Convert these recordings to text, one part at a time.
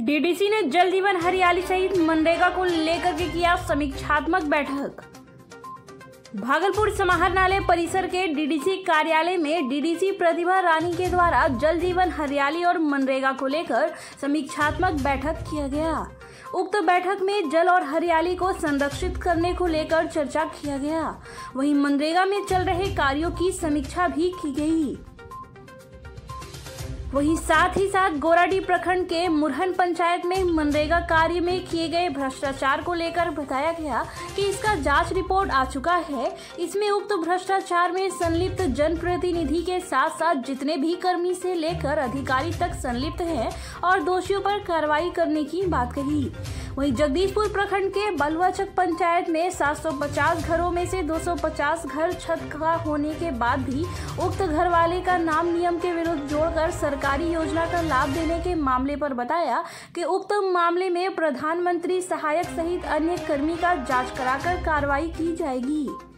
DDC ने जल जीवन हरियाली सहित मनरेगा को लेकर के किया समीक्षात्मक बैठक। भागलपुर समाहरणालय परिसर के डीडीसी कार्यालय में डीडीसी प्रतिभा रानी के द्वारा जल जीवन हरियाली और मनरेगा को लेकर समीक्षात्मक बैठक किया गया। उक्त बैठक में जल और हरियाली को संरक्षित करने को लेकर चर्चा किया गया। वहीं मनरेगा में चल रहे कार्यों की समीक्षा भी की गई। वहीं साथ ही साथ गोराडी प्रखंड के मुरहन पंचायत में मनरेगा कार्य में किए गए भ्रष्टाचार को लेकर बताया गया कि इसका जाँच रिपोर्ट आ चुका है। इसमें उक्त भ्रष्टाचार में संलिप्त जनप्रतिनिधि के साथ साथ जितने भी कर्मी से लेकर अधिकारी तक संलिप्त हैं और दोषियों पर कार्रवाई करने की बात कही। वहीं जगदीशपुर प्रखंड के बलुआचक पंचायत में 750 घरों में से 250 घर छत का होने के बाद भी उक्त घर वाले का नाम नियम के विरुद्ध जोड़कर सरकारी योजना का लाभ देने के मामले पर बताया कि उक्त मामले में प्रधानमंत्री सहायक सहित अन्य कर्मी का जाँच कराकर कार्रवाई की जाएगी।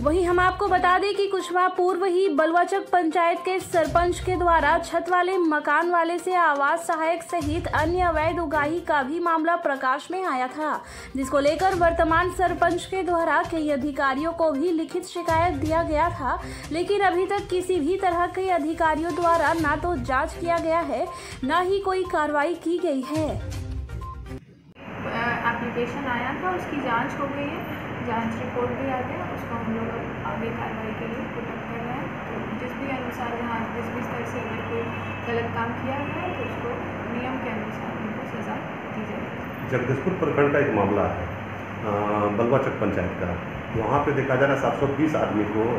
वहीं हम आपको बता दें कि कुछ माह पूर्व ही बलवाचक पंचायत के सरपंच के द्वारा छत वाले मकान वाले से आवास सहायक सहित अन्य अवैध उगाही का भी मामला प्रकाश में आया था, जिसको लेकर वर्तमान सरपंच के द्वारा कई अधिकारियों को भी लिखित शिकायत दिया गया था। लेकिन अभी तक किसी भी तरह के अधिकारियों द्वारा न तो जाँच किया गया है, न ही कोई कार्रवाई की गई है। एप्लीकेशन आया था, उसकी जाँच हो गई है। जाँच रिपोर्ट भी आ गया, उसको हम लोग आगे कार्रवाई के लिए पुटअप कर रहे हैं। तो जिस भी अनुसार जहाँ जिस भी स्तर से अगर कोई गलत काम किया गया है तो उसको नियम के अनुसार उनको सज़ा दी जाएगी। जगदीशपुर प्रखंड का एक मामला है बलवा चक पंचायत का। वहाँ पे देखा जा रहा है सात सौ बीस आदमी को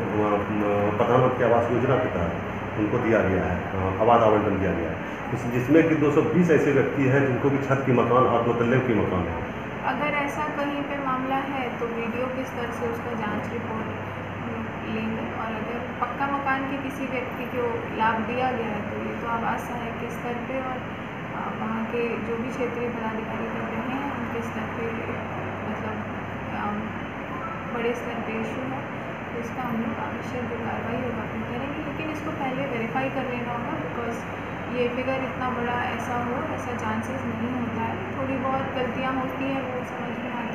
प्रधानमंत्री आवास योजना के तहत उनको दिया गया है आवास आवंटन दिया गया है। जिसमें कि 220 ऐसे व्यक्ति हैं जिनको भी छत की मकान और दो तल्ले की मकान है। अगर ऐसा कहीं पे मामला है तो वीडियो के स्तर से उसका जाँच रिपोर्ट लेंगे। और अगर पक्का मकान के किसी व्यक्ति को लाभ दिया गया है तो ये तो आवास सहायक के स्तर पे और वहाँ के जो भी क्षेत्रीय पदाधिकारी कर रहे हैं, उनके स्तर पे मतलब बड़े स्तर पे इशू है। तो इसका हम लोग आवश्यक जो कार्रवाई होगा करेंगे। लेकिन इसको पहले वेरीफाई कर लेना होगा बिकॉज़ ये फिगर इतना बड़ा ऐसा हो, ऐसा चांसेस नहीं होता है। थोड़ी बहुत गलतियाँ होती हैं, वो समझ में आता